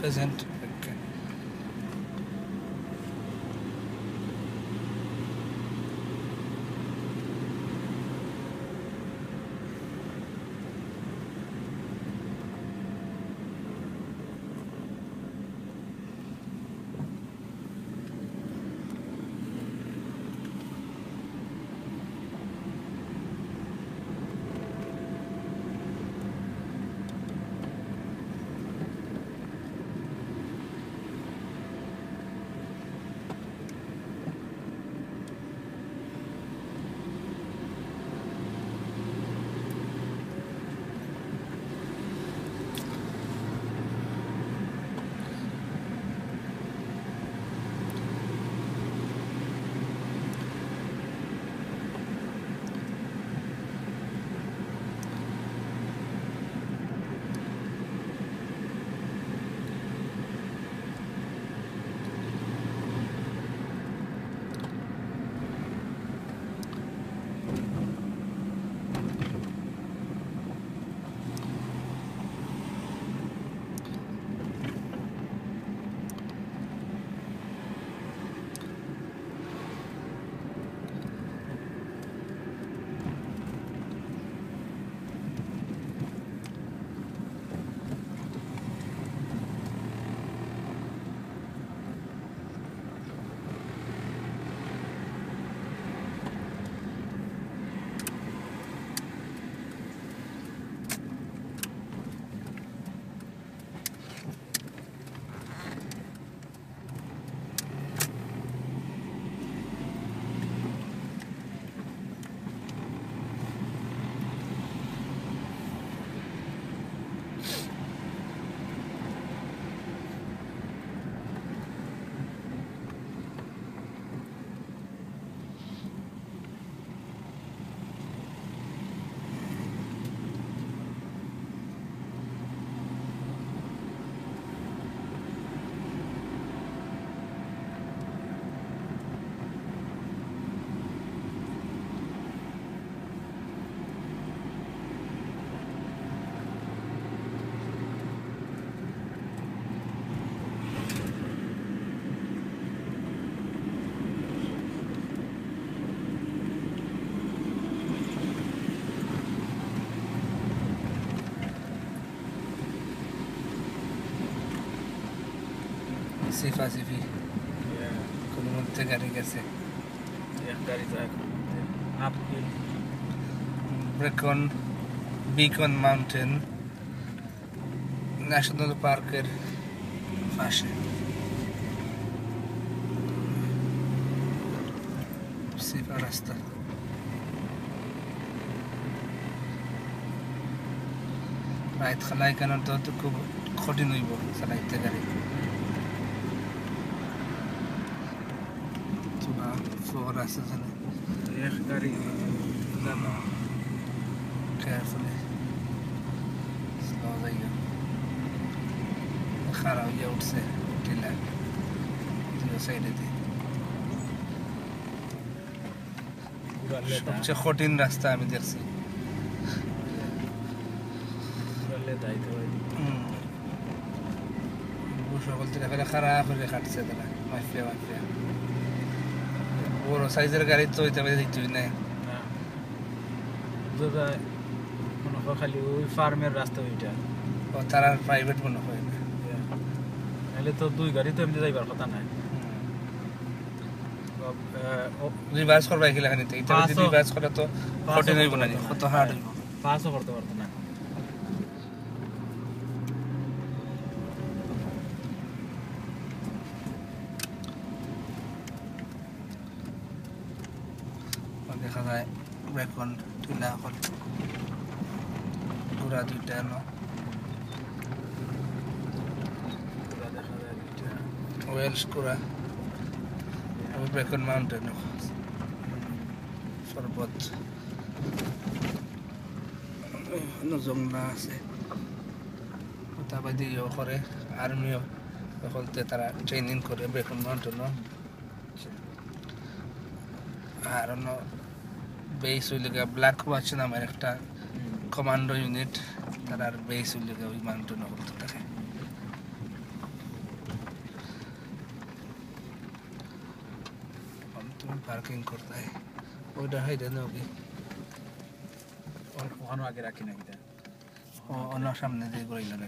fazendo সিফা সিফি কোনো মধ্যে গাড়ি গেছে। ব্রেকন বিকন মাউন্টেন ন্যাশনাল পার্কের পাশে। সিফা রাস্তা। রাইত খালাই কেন তো খুব কঠিন হইব চালাইতে গাড়ি। চুলা ফ্লোর আছে জানে carefully. Slow যাইও খারাপ ইয়ে উঠছে টিলা দুই সাইডে দিয়ে সবচেয়ে কঠিন রাস্তা আমি দেখছি হুম। সকল থেকে ফেলে খারাপ করে কাটছে তারা মাফিয়া মাফিয়া বড় সাইজের গাড়ি তো হইতে পারে দিতেই নাই খালি ওই ফার্মের রাস্তা ওইটা ও তারা প্রাইভেট মনে হয় না নাহলে তো দুই গাড়ি তো এমনি যাইবার কথা নাই রিভার্স করবা এগুলা খানিতে এটা রিভার্স করে তো কঠিন হইব না কত হার্ড হইব পাসও করতে পারতো না যায় ব্রেকন টিলা এখন ঘোড়া দুইটা দুইটা। ওয়েলস ঘোড়া ব্রেকন মাউন্টেন পর্বত জংলা আছে। তারপরে ইয়েও করে। আর্মিও সকলতে তারা ট্রেনিং করে ব্রেকন মাউন্টেনও আর অন্য বেস হইলে ব্ল্যাক ওয়াচ নামের একটা কমান্ডো ইউনিট আর বেস হইলে ওই মাউন্ট করতে থাকে। পার্কিং করতে হয়। ওইটা হয় দেন ওকে। ওখানে আগে রাখি নাকি এটা অন্য সামনে দিয়ে গড়াইল না